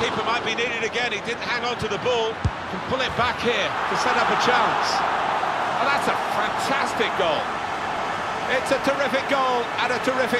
Keeper might be needed again. He didn't hang on to the ball. Can pull it back here to set up a chance. Oh, that's a fantastic goal. It's a terrific goal and a terrific